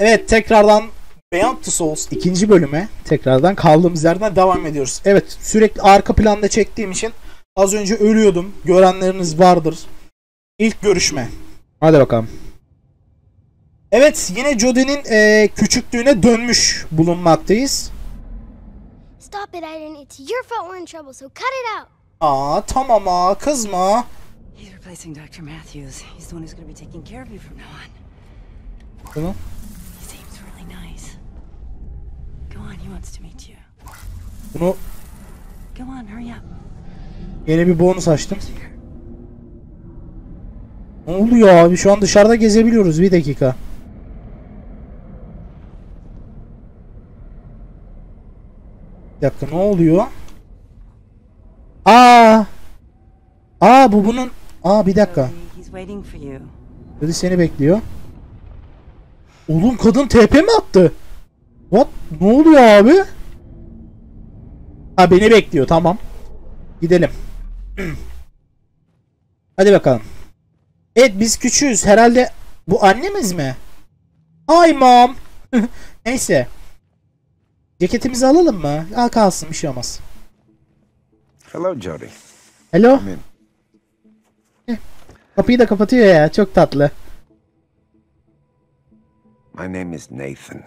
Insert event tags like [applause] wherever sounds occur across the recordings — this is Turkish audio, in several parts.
Evet tekrardan Beyond the Souls ikinci bölüme tekrardan kaldığımız yerden devam ediyoruz. Evet sürekli arka planda çektiğim için az önce ölüyordum. Görenleriniz vardır. İlk görüşme. Hadi bakalım. Evet yine Jodie'nin e, küçüklüğüne dönmüş bulunmaktayız. Stop it, Aiden. It's your fault we're in trouble, so cut it out. Aa tamam aa kızma. He's replacing Dr. Matthews. He's the one who's going to be taking care of you from now on. Bunu. He seems really nice. Go on, he wants to meet you. Bunu Go on, hurry up. yeni bir bonus açtım. Ne oluyor abi? Şu an dışarıda gezebiliyoruz. Bir dakika. Bir dakika ne oluyor? Aa! Aa bu bunun... Aa bir dakika. Dedi seni bekliyor. Oğlum kadın TP mi attı? What? Ne oluyor abi? Ha beni bekliyor tamam. Gidelim. [clears throat] Hadi bakalım. Evet biz küçüğüz. Herhalde bu annemiz mi? Hi mom. [laughs] Neyse. Ceketimizi alalım mı? Al kalsın bir şey olmaz. Hello, Jody. Hello. İn. Kapıyı da kapatıyor ya. Çok tatlı. My name is Nathan.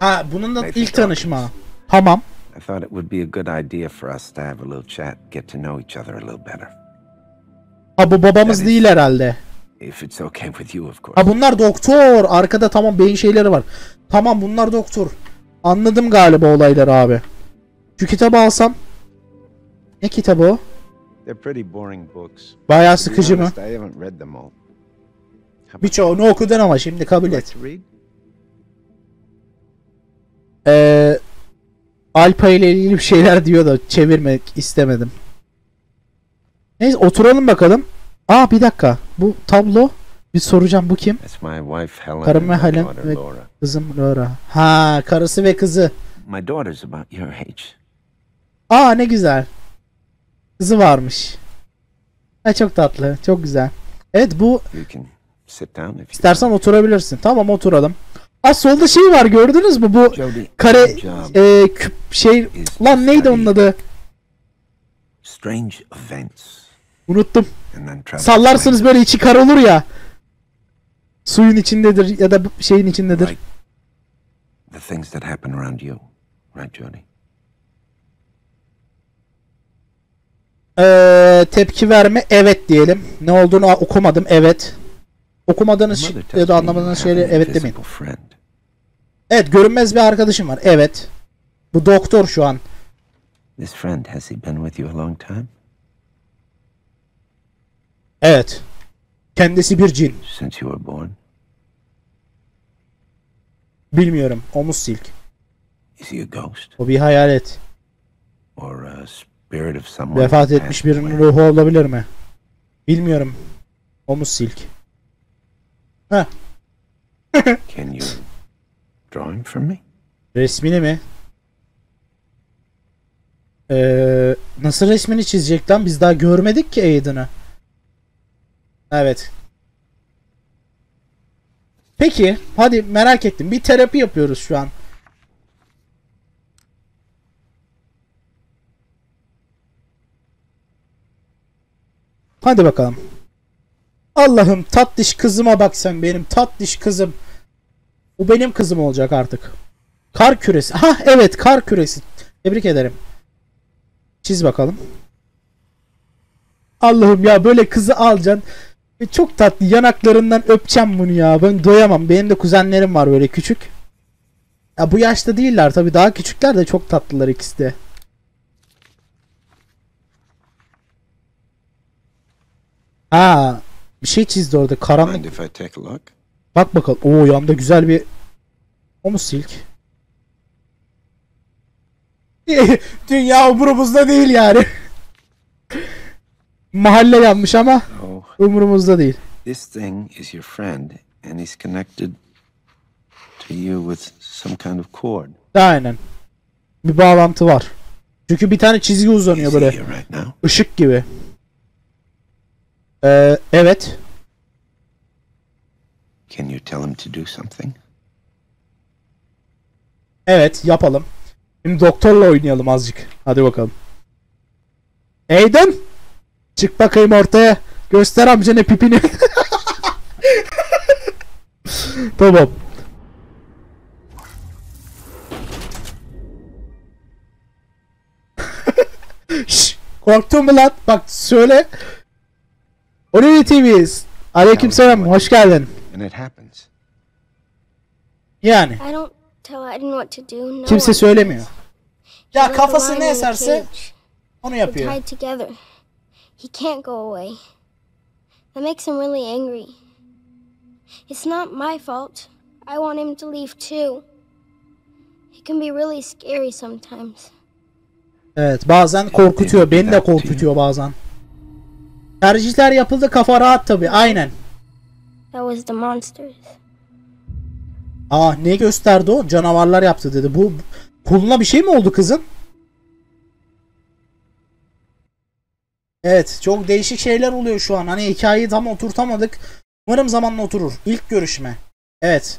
Ha bunun da ilk tanışma. Tamam. I thought it would be a good idea for us to have a little chat, get to know each other a little better. Ha bu babamız değil herhalde. If it's okay with you, of course. Ha bunlar doktor. Arkada tamam beyin şeyleri var. Tamam bunlar doktor. Anladım galiba olayları abi. Şu kitabı alsam. Ne kitabı o? They're pretty boring books. Bayağı sıkıcı mı? honest, I haven't read them all. How about Birçoğunu okudun ama şimdi kabul et. Ee, Alpa ile ilgili bir şeyler diyor da çevirmek istemedim. Neyse oturalım bakalım. Aa bir dakika. Bu tablo. Bir soracağım bu kim? Karım ve Helen ve Laura. kızım Laura. Ha karısı ve kızı. My daughter's about your age. Aa ne güzel. Kızı varmış. Ha çok tatlı. Çok güzel. Evet bu istersen oturabilirsin. Tamam oturalım. Aa solda şey var gördünüz mü bu kare e, küp şey lan neydi onun adı? strange events Unuttum. Sallarsınız böyle içi kar olur ya. Suyun içindedir ya da şeyin içindedir. The things that happen around you, right, Jody? Ee, tepki verme evet diyelim. Ne olduğunu okumadım evet. Okumadığınız şey- ya da anlamadığınız şeyleri evet demeyin. Evet görünmez bir arkadaşım var. Evet. Bu doktor şu an. This friend, has he been with you a long time? Evet. Kendisi bir cin. Since you were born? Bilmiyorum. Omuz silk. Is he a ghost? O bir hayalet. Or a spirit of someone Vefat etmiş birinin ruhu olabilir mi? Bilmiyorum. Omuz silk. Heh. [laughs] Can you draw him for me? Resmini mi? Ee, nasıl resmini çizecek lan? Biz daha görmedik ki Aiden'ı. Evet. Peki. Hadi merak ettim. Bir terapi yapıyoruz şu an. Hadi bakalım. Allah'ım tatlış kızıma bak sen benim tatlış kızım. Bu benim kızım olacak artık. Kar küresi. Ha evet kar küresi. Tebrik ederim. Çiz bakalım. Allah'ım ya böyle kızı alacaksın. E, çok tatlı yanaklarından öpeceğim bunu ya. Ben doyamam. Benim de kuzenlerim var böyle küçük. Ya bu yaşta değiller tabii daha küçükler de çok tatlılar ikisi de. Ha bir şey çizdi orada karanlık. İf I take a look? Bak bakalım. Oo yanında güzel bir omuz silk. [laughs] Dünya umurumuzda değil yani. [laughs] Mahalle yanmış ama Oh, umurumuzda değil. this thing is your friend, and he's connected to you with some kind of cord. Aynen. Bir bağlantı var. Çünkü bir tane çizgi uzanıyor böyle. right ışık gibi. Ee, evet. Can you tell him to do something? Evet yapalım. Şimdi doktorla oynayalım azıcık. Hadi bakalım. Aiden. Çık bakayım ortaya. Göster amcana pipini. [laughs] tamam. [laughs] Şşş, korktun mu lan? Bak söyle. Oraya TV'yiz. Aleykümselam. Hoş geldin. And it happens. Yani. I don't tell Aiden what to do. No Kimse söylemiyor. Ya kafası ne eserse onu They're yapıyor. tied together. He can't go away. That makes him really angry. It's not my fault. I want him to leave too. It can be really scary sometimes. Evet bazen korkutuyor. Beni de korkutuyor bazen. Tercihler yapıldı kafa rahat tabi. Aynen. That was the monsters. Aa ne gösterdi o? Canavarlar yaptı dedi. Bu koluna bir şey mi oldu kızın? Evet çok değişik şeyler oluyor şu an. Hani hikayeyi tam oturtamadık. Umarım zamanla oturur. İlk görüşme. Evet.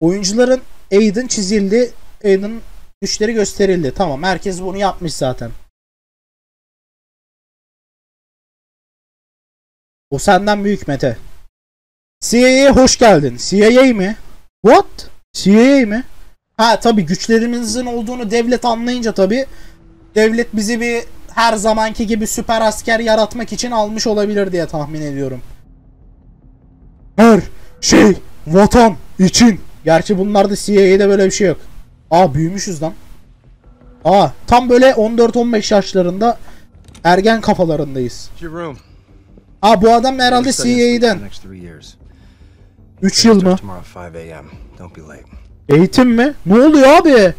Oyuncuların Aiden çizildi. Aiden güçleri gösterildi. Tamam herkes bunu yapmış zaten. O senden büyük Mete. CIA'ye hoş geldin. CIA mi? What? CIA mi? Ha tabi güçlerimizin olduğunu devlet anlayınca tabi devlet bizi bir her zamanki gibi süper asker yaratmak için almış olabilir diye tahmin ediyorum. Her şey vatan için. Gerçi bunlarda CIA'de böyle bir şey yok. Aa büyümüşüz lan. Aa tam böyle 14-15 yaşlarında ergen kafalarındayız. Room. Aa bu adam herhalde CIA'den. Next three years. 3 yıl mı? Start tomorrow 5 a.m. Don't be late. Eğitim mi? Ne oluyor abi?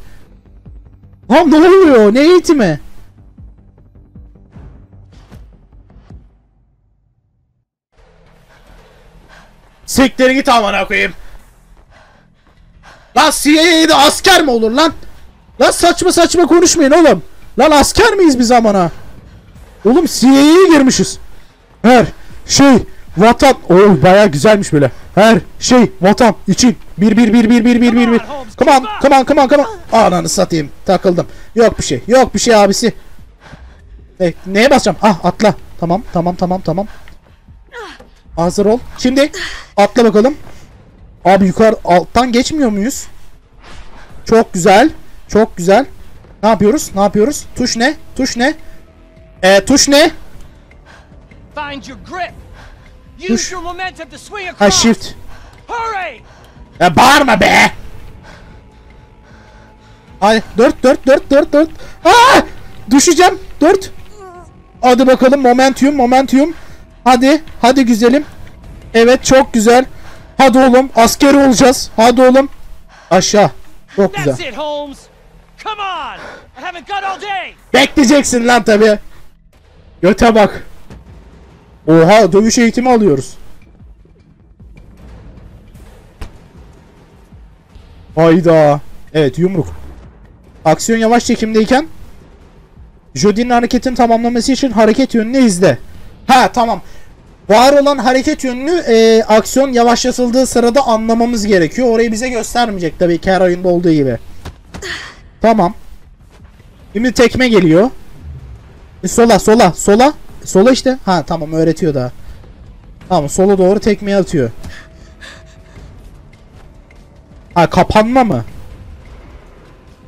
Lan ne oluyor? Ne eğitimi? Siktir git amına koyayım. Lan CIA'de asker mi olur lan? Lan saçma saçma konuşmayın oğlum. Lan asker miyiz biz amına? Oğlum CIA'ye girmişiz. Her şey vatan. Oo baya güzelmiş böyle. Her şey vatan için. Bir bir bir bir bir bir bir bir. Come on come on come on come on. Ananı satayım. Takıldım. Yok bir şey. Yok bir şey abisi. E, neye basacağım? Ah atla. Tamam tamam tamam tamam. Hazır ol. Şimdi atla bakalım. Abi yukarı alttan geçmiyor muyuz? Çok güzel. Çok güzel. Ne yapıyoruz? Ne yapıyoruz? Tuş ne? Tuş ne? E, tuş ne? Find your grip. Use your momentum to swing Ha across. shift. Hurry! Ya bağırma be. Hadi 4 4 4 4 4. Aa! Düşeceğim. 4. Hadi bakalım momentum momentum. Hadi hadi güzelim. Evet çok güzel. Hadi oğlum asker olacağız. Hadi oğlum. Aşağı. Çok güzel. Bekleyeceksin lan tabi. Göte bak. Oha dövüş eğitimi alıyoruz. Hayda. Evet yumruk. Aksiyon yavaş çekimdeyken Jodie'nin hareketini tamamlaması için hareket yönünü izle. Ha tamam. Var olan hareket yönünü e, aksiyon yavaşlatıldığı sırada anlamamız gerekiyor. Orayı bize göstermeyecek tabii ki her oyunda olduğu gibi. Tamam. Şimdi tekme geliyor. E, sola sola sola. Sola işte. Ha tamam öğretiyor daha. Tamam sola doğru tekmeyi atıyor. Ha kapanma mı?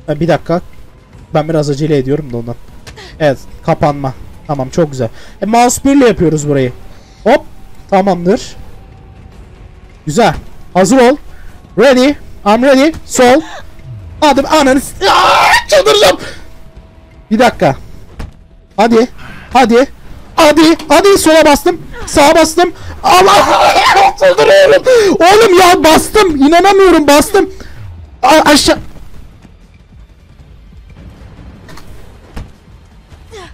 Ha, bir dakika. Ben biraz acele ediyorum da ondan. Evet kapanma. Tamam çok güzel. E, mouse birle yapıyoruz burayı. Hop. Tamamdır. Güzel. Hazır ol. Ready. I'm ready. Sol. Adım ananı. Aa, çıldıracağım. Bir dakika. Hadi. Hadi. Hadi. Hadi sola bastım. Sağa bastım. Allah. Çıldırıyorum. Oğlum ya bastım. İnanamıyorum bastım. A aşağı.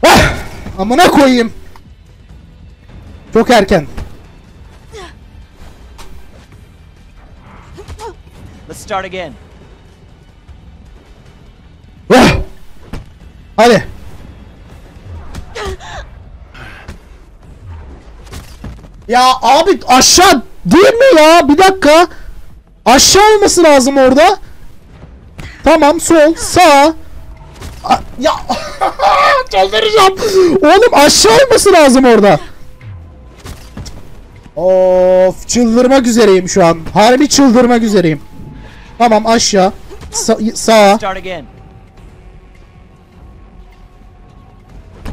Ah! Amına koyayım. Çok erken. Let's start again. Ah! Hadi. Ya abi aşağı değil mi ya? Bir dakika. Aşağı olması lazım orada. Tamam sol sağ. A- ya [laughs] çıldıracağım. Oğlum aşağı olması lazım orada. Of çıldırmak üzereyim şu an. Harbi çıldırmak üzereyim. Tamam aşağı. Sa- sağa.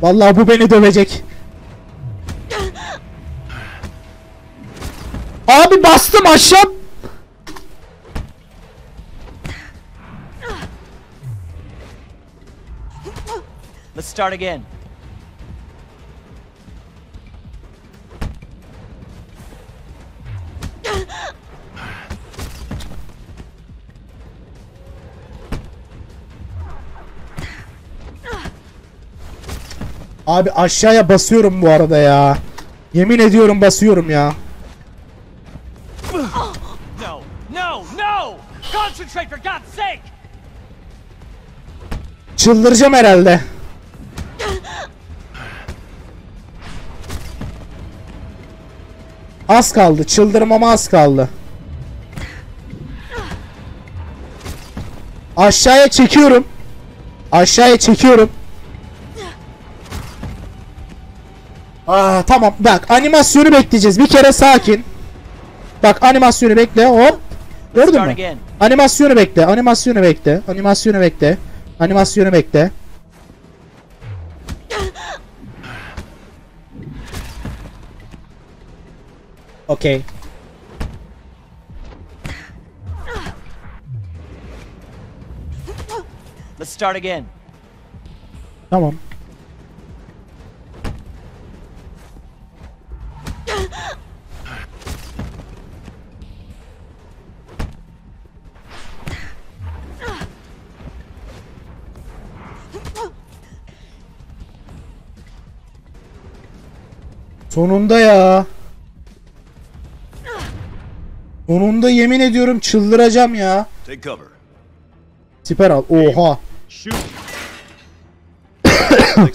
Vallahi bu beni dövecek. Abi bastım aşağı. Let's start again. Abi aşağıya basıyorum bu arada ya. Yemin ediyorum basıyorum ya. No, no, no! Concentrate for God's sake! Çıldıracağım herhalde. Az kaldı. Çıldırmama az kaldı. Aşağıya çekiyorum. Aşağıya çekiyorum. Aa, tamam bak animasyonu bekleyeceğiz. Bir kere sakin. Bak animasyonu bekle. Hop. Gördün mü? Animasyonu bekle. Animasyonu bekle. Animasyonu bekle. Animasyonu bekle. Okey. Let's start again. Tamam. Sonunda ya. Sonunda yemin ediyorum çıldıracağım ya. Siper al. Oha. [coughs]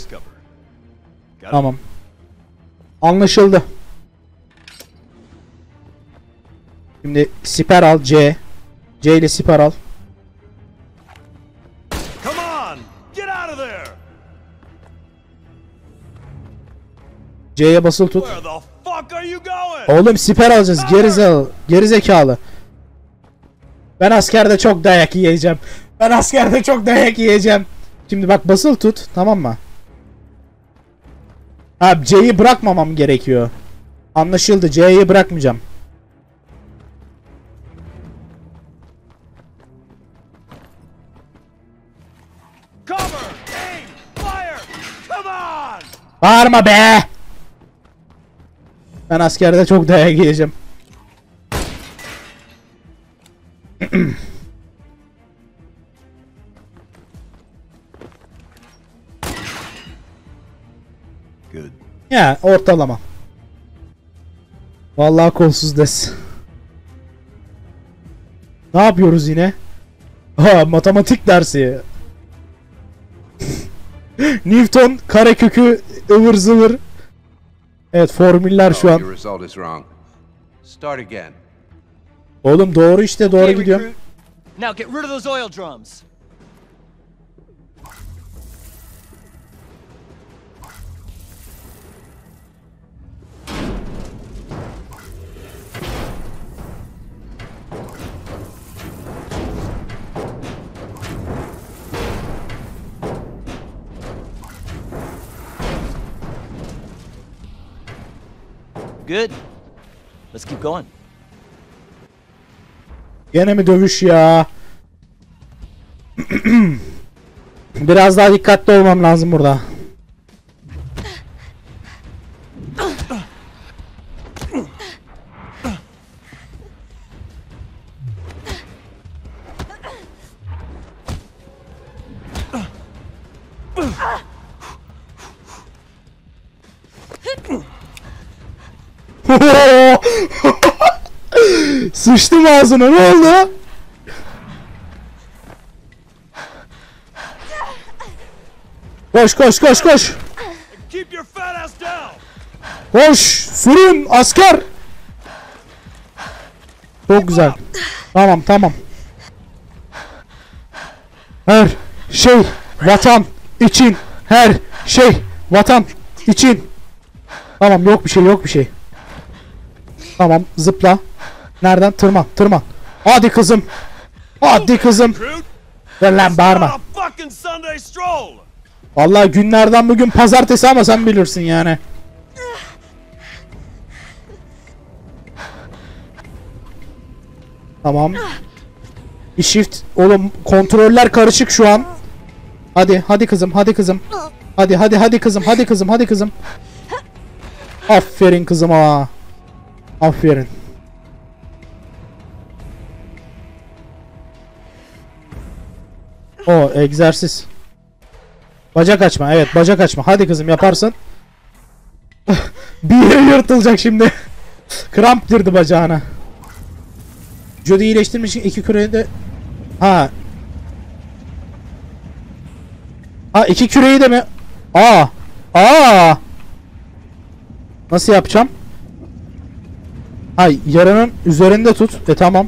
Tamam. Anlaşıldı. Şimdi siper al C. C ile siper al. C'ye basılı tut. Oğlum siper alacağız. Gerizekalı. Gerizekalı. Ben askerde çok dayak yiyeceğim. Ben askerde çok dayak yiyeceğim. Şimdi bak basılı tut. Tamam mı? Ha C'yi bırakmamam gerekiyor. Anlaşıldı. C'yi bırakmayacağım. Bağırma be! Ben askerde çok dayak yiyeceğim. Good. Ya ortalama. Vallahi kolsuz des. Ne yapıyoruz yine? Ha matematik dersi. [laughs] Newton karekökü ıvır zıvır. Evet formüller şu Oh, an. Oğlum doğru işte doğru Okay, gidiyor. recruit. Now get rid of those oil drums. Good. Let's keep going. Gene mi dövüş ya? [clears throat] Biraz daha dikkatli olmam lazım burada. Sıçtım ağzına ne oldu? Koş koş koş koş. Koş sürün asker. Çok güzel. Tamam tamam. her şey vatan için her şey vatan için. Tamam yok bir şey yok bir şey. Tamam zıpla. Nereden? Tırman tırman. Hadi kızım. Hadi kızım. Ver lan bağırma. Vallahi günlerden bugün pazartesi ama sen bilirsin yani. Tamam. Bir shift. Oğlum kontroller karışık şu an. Hadi hadi kızım hadi kızım. Hadi hadi hadi kızım hadi kızım hadi kızım. Aferin kızıma. Aferin. O egzersiz. Bacak açma evet bacak açma. Hadi kızım yaparsın. [laughs] bir yeri yırtılacak şimdi. [laughs] Kramp girdi bacağına. Jody iyileştirmek için iki küreği de... Ha. Ha iki küreği de mi? Aa. Aa. Nasıl yapacağım? Hay yaranın üzerinde tut. E tamam.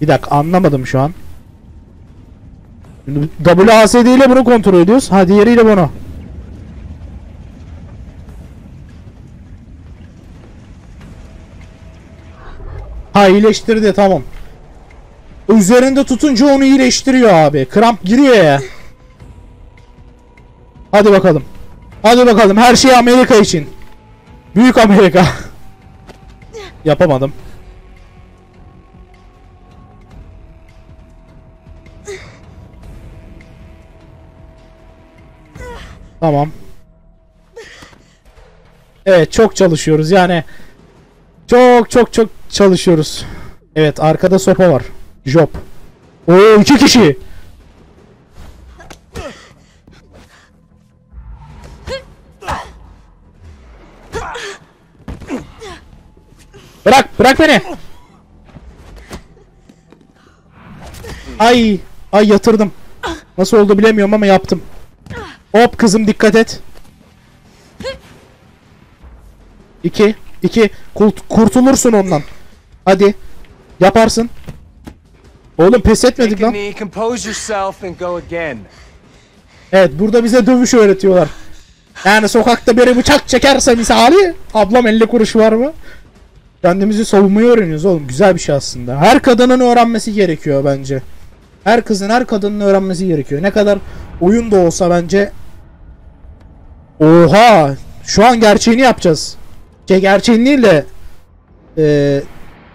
Bir dakika anlamadım şu an. Şimdi WASD ile bunu kontrol ediyoruz. Ha diğeriyle bunu. Ha iyileştirdi tamam. Üzerinde tutunca onu iyileştiriyor abi. Kramp giriyor ya. Hadi bakalım. Hadi bakalım her şey Amerika için. Büyük Amerika. [laughs] Yapamadım. Tamam. Evet çok çalışıyoruz yani. Çok çok çok çalışıyoruz. Evet arkada sopa var. Job. Oo iki kişi. Bırak bırak beni. Ay ay yatırdım. Nasıl oldu bilemiyorum ama yaptım. Hop kızım dikkat et. 2 2 kurtulursun ondan. Hadi. Yaparsın. Oğlum pes etmedik lan. Evet burada bize dövüş öğretiyorlar. Yani sokakta biri bıçak çekerse misali ablam 50 kuruş var mı? Kendimizi savunmayı öğreniyoruz oğlum. Güzel bir şey aslında. Her kadının öğrenmesi gerekiyor bence. Her kızın her kadının öğrenmesi gerekiyor. Ne kadar oyun da olsa bence Oha! Şu an gerçeğini yapacağız. Şey gerçeğini değil de eee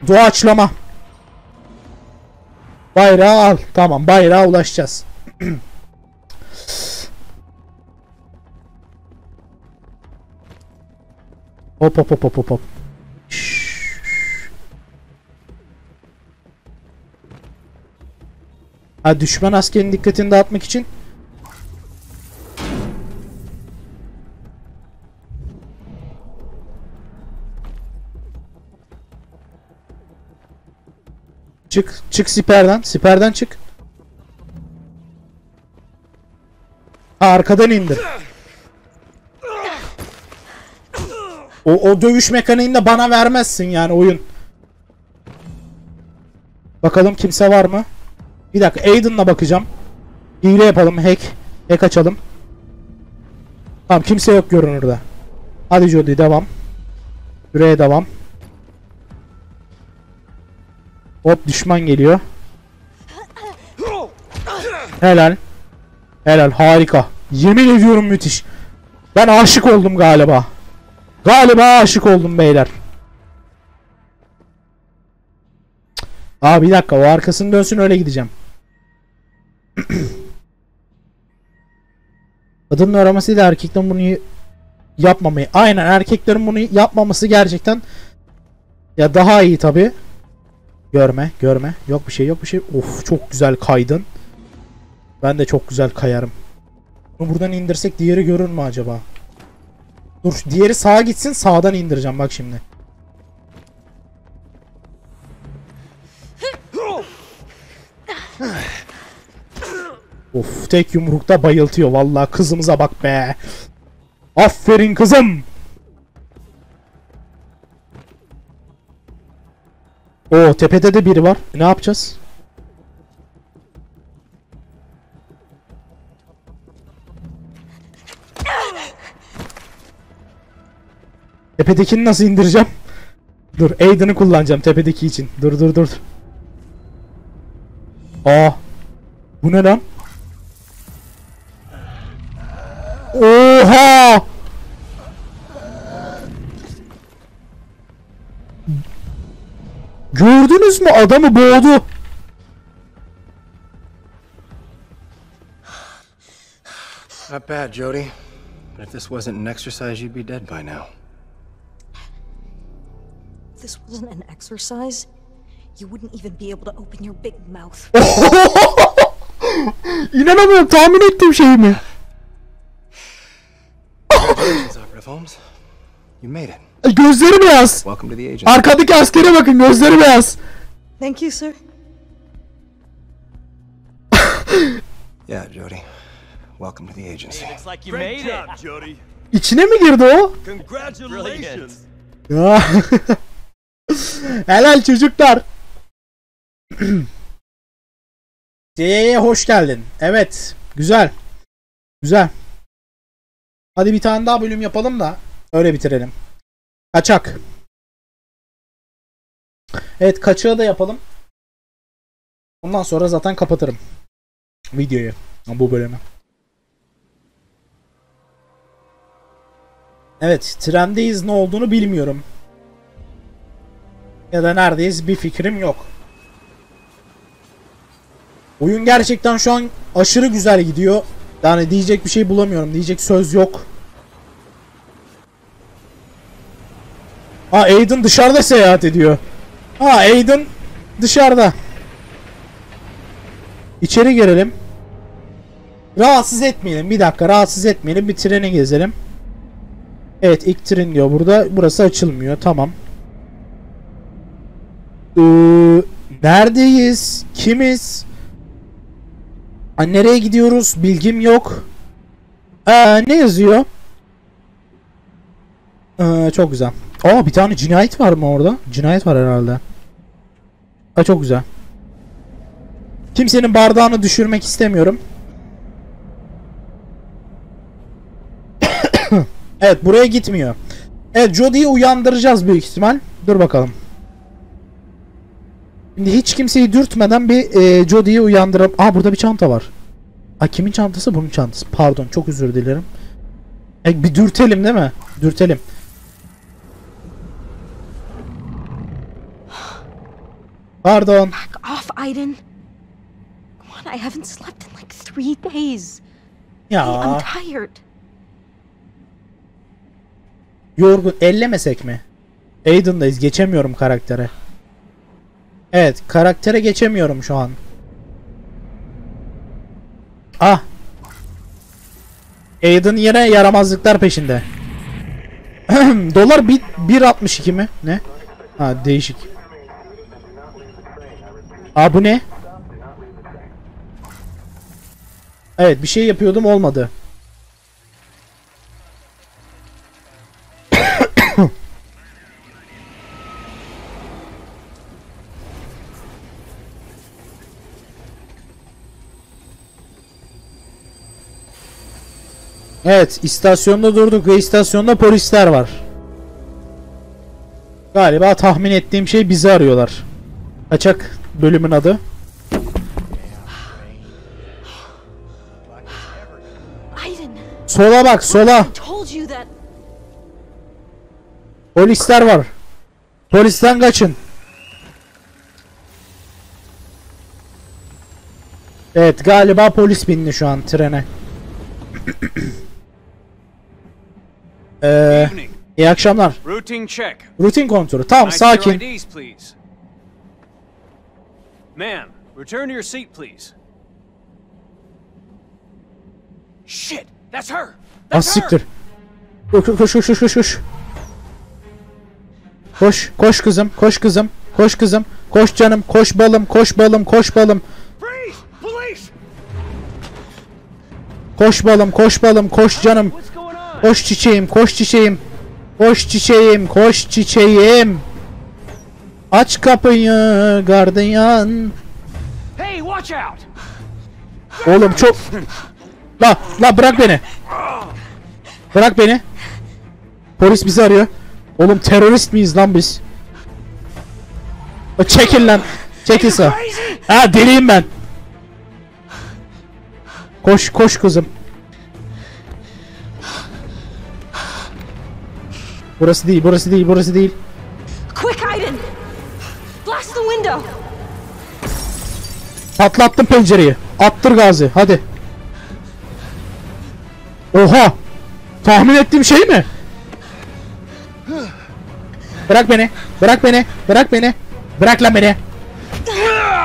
doğaçlama. Bayrağı al. Tamam bayrağa ulaşacağız. [clears throat] hop hop hop hop hop. Ha düşman askerin dikkatini dağıtmak için Çık, çık siperden, siperden çık. Arkadan indir. O, o dövüş mekaniğini de bana vermezsin yani oyun. Bakalım kimse var mı? Bir dakika Aiden'la bakacağım. Hile yapalım hack. Hack açalım. Tamam kimse yok görünürde. Hadi Jody devam. Süreye devam. Hop düşman geliyor. Helal. Helal harika. Yemin ediyorum müthiş. Ben aşık oldum galiba. Galiba aşık oldum beyler. Aa bir dakika o arkasını dönsün öyle gideceğim. [clears throat] Kadının aramasıyla erkeklerin bunu yapmamayı. Aynen erkeklerin bunu yapmaması gerçekten ya daha iyi tabi. Görme, görme. Yok bir şey, yok bir şey. Of çok güzel kaydın. Ben de çok güzel kayarım. Buradan indirsek diğeri görür mü acaba? Dur, diğeri sağa gitsin, sağdan indireceğim bak şimdi. Of tek yumrukta bayıltıyor vallahi kızımıza bak be. Aferin kızım. Oo tepede de biri var. Ne yapacağız? Tepedekini nasıl indireceğim? Dur Aiden'ı kullanacağım tepedeki için. Dur dur dur. Aa. Bu ne lan? Oha! Gördünüz mü adamı boğdu. Not bad, Jody. But if this wasn't an exercise, you'd be dead by now. If this wasn't an exercise, you wouldn't even be able to open your big mouth. [laughs] İnanamıyorum tahmin ettiğim şey mi? Congratulations, Operative Holmes. You made it. Gözleri beyaz. Welcome to the agency. Arkadaki askere bakın gözleri beyaz. Thank you, sir. [laughs] yeah, Jody. Welcome to the agency. Looks like you Great made job, it. Jody. İçine mi girdi o? Congratulations. Ya. [laughs] Helal çocuklar. [clears throat] CY'ye hoş geldin. Evet. Güzel. Güzel. Hadi bir tane daha bölüm yapalım da öyle bitirelim. Kaçak. Evet kaçağı da yapalım. Ondan sonra zaten kapatırım. Videoyu. Bu bölümü. Evet trendeyiz ne olduğunu bilmiyorum. Ya da neredeyiz bir fikrim yok. Oyun gerçekten şu an aşırı güzel gidiyor. Yani diyecek bir şey bulamıyorum. Diyecek söz yok. Aa Aiden dışarıda seyahat ediyor. Aa Aiden dışarıda. İçeri girelim. Rahatsız etmeyelim. Bir dakika rahatsız etmeyelim. Bir treni gezelim. Evet ilk tren diyor burada. Burası açılmıyor. Tamam. Ee, neredeyiz? Kimiz? Ha, nereye gidiyoruz? Bilgim yok. Ee, ne yazıyor? Ee, çok güzel. Aa bir tane cinayet var mı orada? Cinayet var herhalde. Ha çok güzel. Kimsenin bardağını düşürmek istemiyorum. [coughs] evet buraya gitmiyor. Evet Jodie'yi uyandıracağız büyük ihtimal. Dur bakalım. Şimdi hiç kimseyi dürtmeden bir e, Jodie'yi uyandırıp... Aa burada bir çanta var. Aa kimin çantası? Bunun çantası. Pardon çok özür dilerim. E, bir dürtelim değil mi? Dürtelim. Pardon. Back off, Aiden. Come on, I haven't slept in like three days. Hey, Ya I'm tired. yorgun ellemesek mi? Aiden'dayız. Geçemiyorum karaktere. Evet, karaktere geçemiyorum şu an. Ah. Aiden yine yaramazlıklar peşinde. [clears throat] Dolar bir 1.62 mi? Ne? Ha değişik. Aa bu ne? Evet bir şey yapıyordum olmadı. [coughs] Evet istasyonda durduk ve istasyonda polisler var. Galiba tahmin ettiğim şey bizi arıyorlar. Kaçak bölümün adı. Sola bak sola. Polisler var. Polisten kaçın. Evet galiba polis bindi şu an trene. [clears throat] Ee, iyi akşamlar. Routine check. Rutin kontrolü. Tamam sakin. Ma'am, return to your seat, please. Shit, that's her. Ah That's her. siktir. Koş koş koş koş koş koş. Koş koş kızım koş kızım koş kızım koş canım koş balım koş balım koş balım koş balım koş balım koş canım koş çiçeğim koş çiçeğim koş çiçeğim koş çiçeğim aç kapıyı gardiyan Hey, watch out! oğlum çok la la bırak beni bırak beni polis bizi arıyor Oğlum terörist miyiz lan biz? Çekil lan. Çekil sağ. Ha deliyim ben. Koş koş kızım. Burası değil, burası değil, burası değil. Quick, Aiden! Patlattım pencereyi. Attır gazı. Hadi. Oha. Tahmin ettiğim şey mi? Bırak beni. Bırak beni. Bırak beni. Bırak lan beni.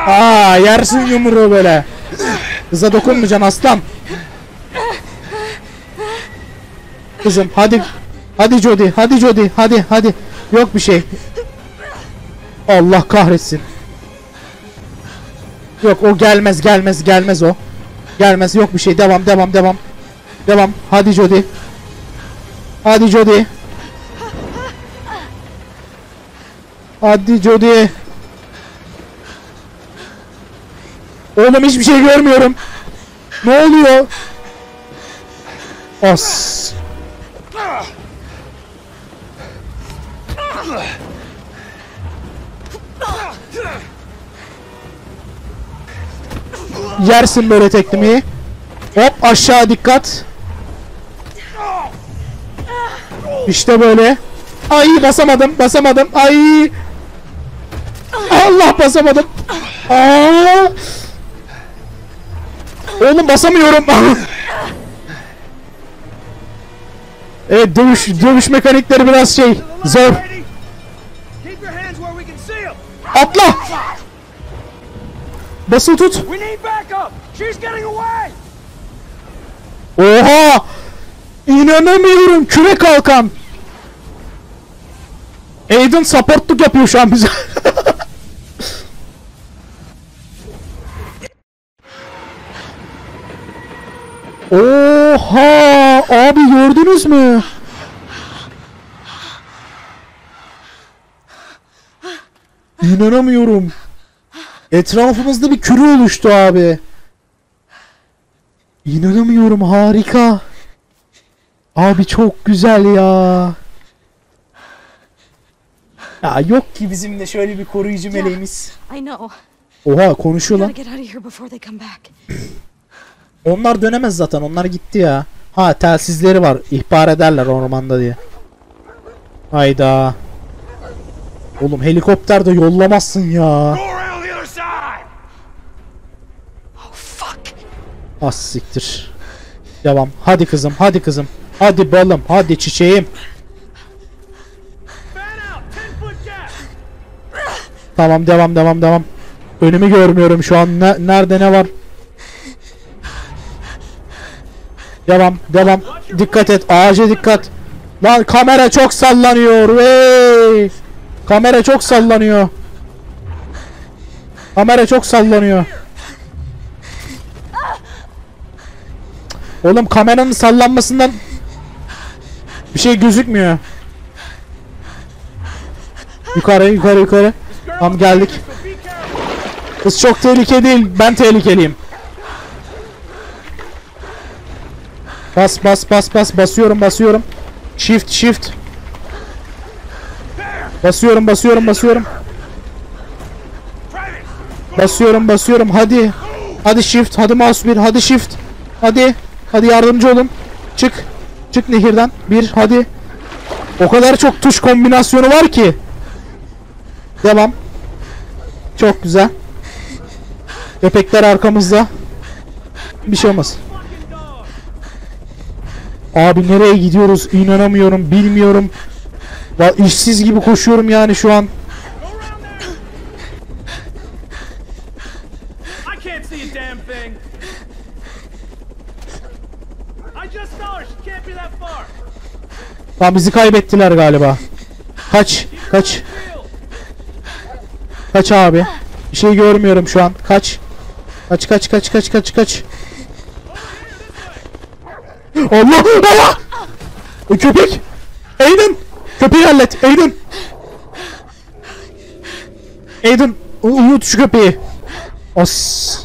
Aa yersin yumruğu böyle. Kıza dokunmayacaksın aslan. Kızım hadi. Hadi Jody. Hadi Jody. Hadi hadi. Yok bir şey. Allah kahretsin. Yok o gelmez gelmez gelmez o. Gelmez yok bir şey devam devam devam. Devam hadi Jody. Hadi Jody. Hadi Jody. Oğlum hiçbir şey görmüyorum. Ne oluyor? As. Yersin böyle tekniği. Hop aşağı dikkat. İşte böyle. Ay basamadım basamadım. Ay. Allah basamadım. Aa. Oğlum basamıyorum. [laughs] evet dövüş dövüş mekanikleri biraz şey zor. Keep Basılı tut. Oha! İnanamıyorum küre kalkan. Aiden supportluk yapıyor şu an bize. [laughs] Oha! Abi gördünüz mü? İnanamıyorum. Etrafımızda bir küre oluştu abi. İnanamıyorum harika. Abi çok güzel ya. Ya yok ki bizim de şöyle bir koruyucu meleğimiz. Oha konuşuyor lan. [clears throat] Onlar dönemez zaten onlar gitti ya. Ha telsizleri var ihbar ederler ormanda diye. Hayda. Oğlum helikopter de yollamazsın ya. Go around the other side. Oh, fuck! Az siktir. Devam. Hadi kızım hadi kızım. Hadi balım hadi çiçeğim. Tamam devam devam devam. Önümü görmüyorum şu an. Ne- nerede ne var? Devam devam. Dikkat et. Ağaca dikkat. Lan kamera çok sallanıyor. Hey! Kamera çok sallanıyor. Kamera çok sallanıyor. Oğlum kameranın sallanmasından bir şey gözükmüyor. Yukarı yukarı yukarı. Tam geldik. Kız çok tehlike değil. Ben tehlikeliyim. Bas bas bas bas basıyorum basıyorum. Shift shift. Basıyorum basıyorum basıyorum. Basıyorum basıyorum hadi. Hadi shift hadi mouse bir hadi shift. Hadi. Hadi yardımcı olun. Çık. Çık nehirden. Bir hadi. O kadar çok tuş kombinasyonu var ki. Devam. Çok güzel. Köpekler arkamızda. Bir şey olmaz. Abi nereye gidiyoruz inanamıyorum bilmiyorum. Va işsiz gibi koşuyorum yani şu an. I can't see a damn thing. I just saw her. She can't be that far. Tamam bizi kaybettiler galiba. Kaç kaç. Kaç abi. Bir şey görmüyorum şu an. Kaç. Kaç kaç kaç kaç kaç kaç. Allah Allah. O köpek. Aiden. Köpeği hallet. Aiden. Aiden. Uyut şu köpeği. As.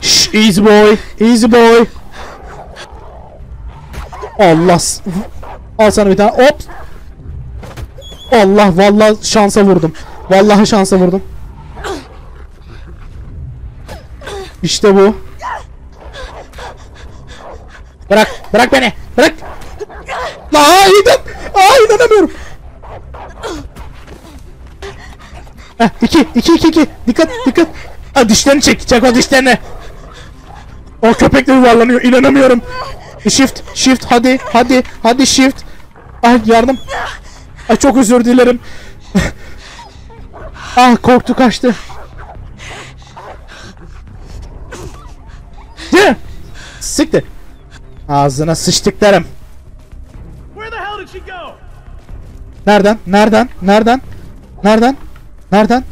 Şş, easy boy. Easy boy. Allah. Al sana bir tane. Hop. Allah vallahi şansa vurdum. Vallahi şansa vurdum. İşte bu. Bırak, bırak beni. Bırak. La Aydın. Aa inanamıyorum. Heh, iki, iki, iki, iki. Dikkat, dikkat. Aa, dişlerini çek, çek o dişlerini. O köpek de yuvarlanıyor, inanamıyorum. Shift, shift, hadi, hadi, hadi shift. Ah yardım. Ay çok özür dilerim. [laughs] ah korktu kaçtı. Gel. Siktir. Ağzına sıçtık derim. Nereden? Nereden? Nereden? Nereden? Nereden?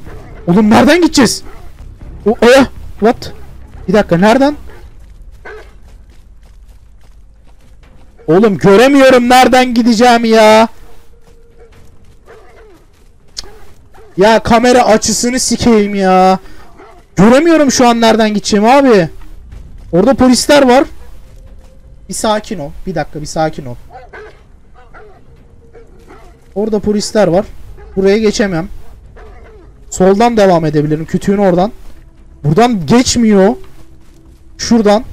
Oğlum nereden gideceğiz? O, o what? Bir dakika nereden? Oğlum göremiyorum nereden gideceğim ya. Ya kamera açısını sikeyim ya. Göremiyorum şu an nereden gideceğim abi. Orada polisler var. Bir sakin ol. Bir dakika bir sakin ol. Orada polisler var. Buraya geçemem. Soldan devam edebilirim. Kütüğün oradan. Buradan geçmiyor. Şuradan.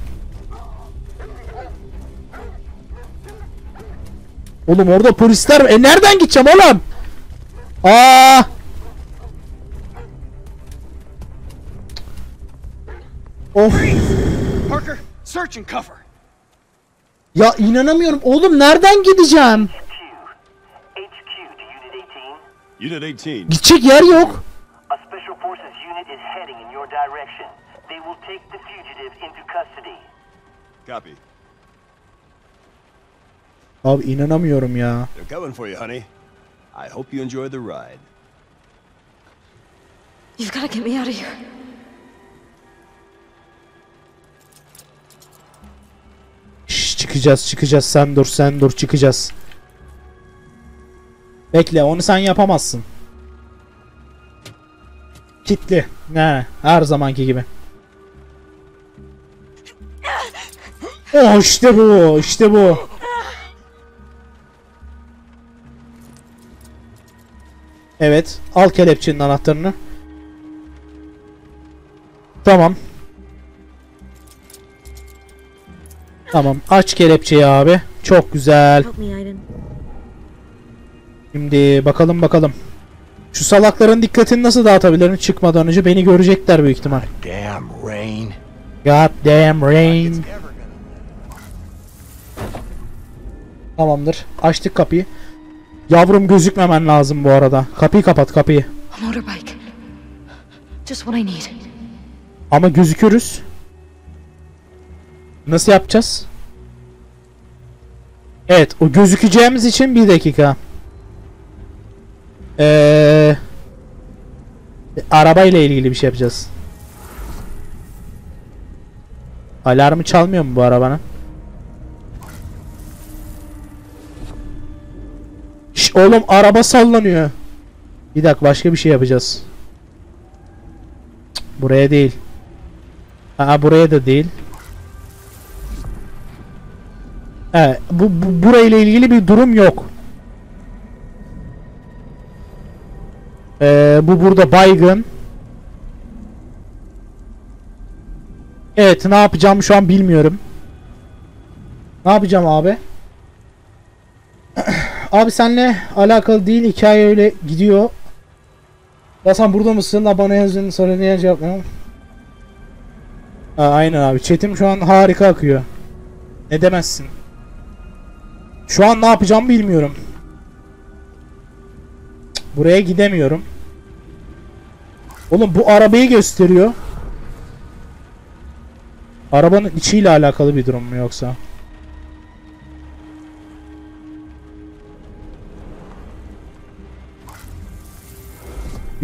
Oğlum orada polisler. E nereden gideceğim oğlum? Aa! Of. Parker, search and cover. Ya inanamıyorum. Oğlum nereden gideceğim? HQ to Unit 18. Unit 18. Gidecek yer yok. A Special Forces unit is heading in your direction. They will take the fugitive into custody. Copy. Abi inanamıyorum ya. They're coming for you, honey. I hope you enjoy the ride. You've got to get me out of here. Şş, çıkacağız çıkacağız sen dur sen dur çıkacağız. Bekle onu sen yapamazsın. Kitli. Ne? Her zamanki gibi. Oh işte bu işte bu. Evet al kelepçenin anahtarını. Tamam. Tamam aç kelepçeyi abi. Çok güzel. Şimdi bakalım bakalım. Şu salakların dikkatini nasıl dağıtabilirim çıkmadan önce beni görecekler büyük ihtimal. Damn rain. God damn rain. Tamamdır. Açtık kapıyı. Yavrum gözükmemen lazım bu arada. Kapıyı kapat kapıyı. A motorbike. Just what I need. Ama gözükürüz. Nasıl yapacağız? Evet, o gözükeceğimiz için bir dakika. Ee, araba ile ilgili bir şey yapacağız. Alarmı çalmıyor mu bu arabanın? Oğlum araba sallanıyor. Bir dakika başka bir şey yapacağız. Buraya değil. Aa buraya da değil. He, bu, bu burayla ilgili bir durum yok. Ee, bu burada baygın. Evet ne yapacağım şu an bilmiyorum. Ne yapacağım abi? [clears throat] abi senle alakalı değil hikaye öyle gidiyor. Ya sen burada mısın? Abone yazın sonra niye cevap vermiyorum? Ha, aynen abi. Chat'im şu an harika akıyor. Ne demezsin. Şu an ne yapacağımı bilmiyorum. Buraya gidemiyorum. Oğlum bu arabayı gösteriyor. Arabanın içiyle alakalı bir durum mu yoksa?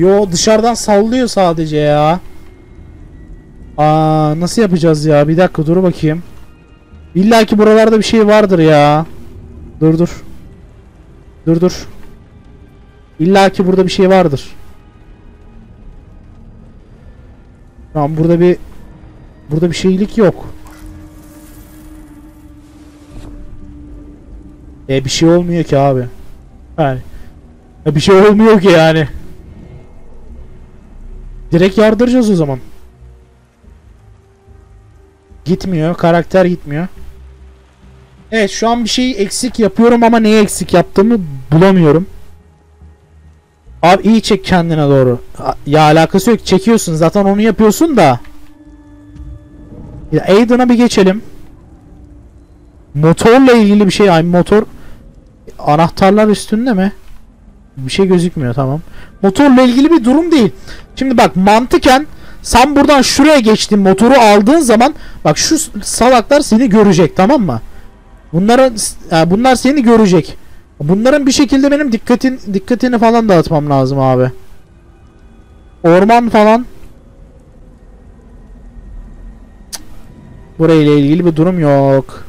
Yo dışarıdan sallıyor sadece ya. Aa nasıl yapacağız ya? Bir dakika dur bakayım. İlla ki buralarda bir şey vardır ya. Dur dur. Dur dur. İlla ki burada bir şey vardır. Tamam burada bir burada bir şeylik yok. E bir şey olmuyor ki abi. Yani Ya bir şey olmuyor ki yani. Direkt yardıracağız o zaman. Gitmiyor. Karakter gitmiyor. Evet şu an bir şeyi eksik yapıyorum ama neyi eksik yaptığımı bulamıyorum. Abi iyi çek kendine doğru. Ya alakası yok. Çekiyorsun. Zaten onu yapıyorsun da. Ya Aiden'a bir geçelim. Motorla ilgili bir şey. Ay motor anahtarlar üstünde mi? Bir şey gözükmüyor tamam. Motorla ilgili bir durum değil. Şimdi bak mantıken sen buradan şuraya geçtin motoru aldığın zaman bak şu salaklar seni görecek tamam mı? Bunlara e, bunlar seni görecek. Bunların bir şekilde benim dikkatin dikkatini falan dağıtmam lazım abi. Orman falan. Burayla ilgili bir durum yok.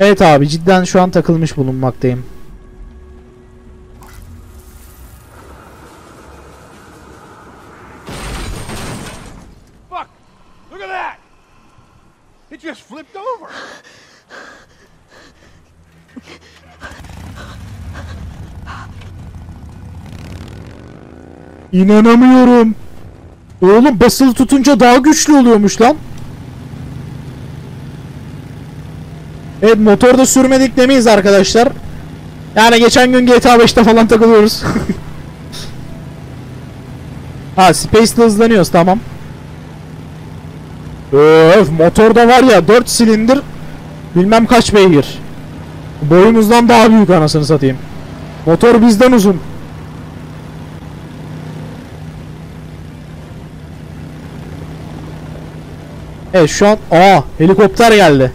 Evet abi cidden şu an takılmış bulunmaktayım. İnanamıyorum. Oğlum basılı tutunca daha güçlü oluyormuş lan. Evet motorda sürmedik demeyiz arkadaşlar. Yani geçen gün GTA 5'te falan takılıyoruz. [laughs] ha Space'le hızlanıyoruz tamam. Öf motorda var ya 4 silindir bilmem kaç beygir. Boyumuzdan daha büyük anasını satayım. Motor bizden uzun. Evet şu an aa helikopter geldi.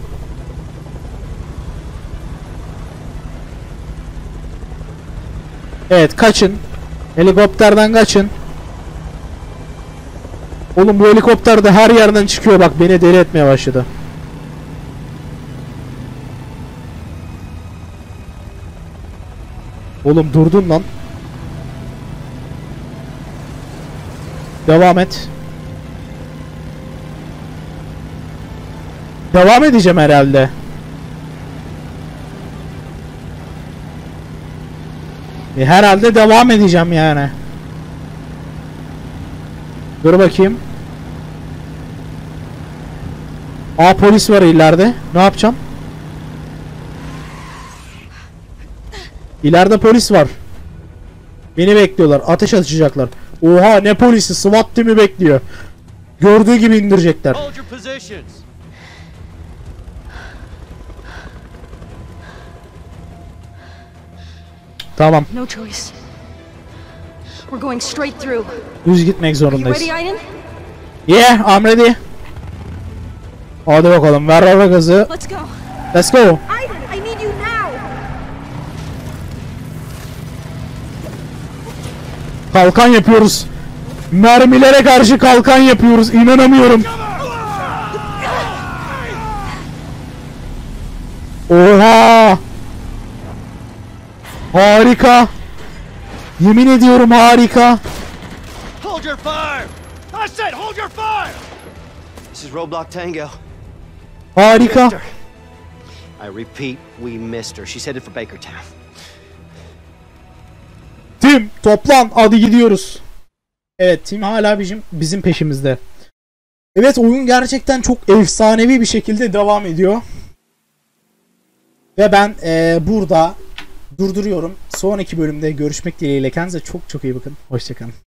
Evet kaçın. Helikopterden kaçın. Oğlum bu helikopter de her yerden çıkıyor bak beni deli etmeye başladı. Oğlum durdun lan. Devam et. Devam edeceğim herhalde. E, herhalde devam edeceğim yani. Dur bakayım. Aa polis var ileride. Ne yapacağım? İleride polis var. Beni bekliyorlar. Ateş açacaklar. Oha ne polisi? SWAT team'i bekliyor. Gördüğü gibi indirecekler. Tamam. No choice. We're going straight through. Düz gitmek zorundayız. Yeah, I'm ready. Hadi bakalım ver ara gazı. Let's go. Let's go. Aiden, I need you now. Kalkan yapıyoruz. Mermilere karşı kalkan yapıyoruz. İnanamıyorum. Oha! Harika. Yemin ediyorum harika. Hold your fire! I said hold your fire! This is Roadblock Tango. Harika. I repeat, we missed her. She's headed for Bakertown. Tim toplan hadi gidiyoruz. Evet Tim hala bizim bizim peşimizde. Evet oyun gerçekten çok efsanevi bir şekilde devam ediyor. Ve ben eee, burada durduruyorum. Sonraki bölümde görüşmek dileğiyle. Kendinize çok çok iyi bakın. Hoşçakalın.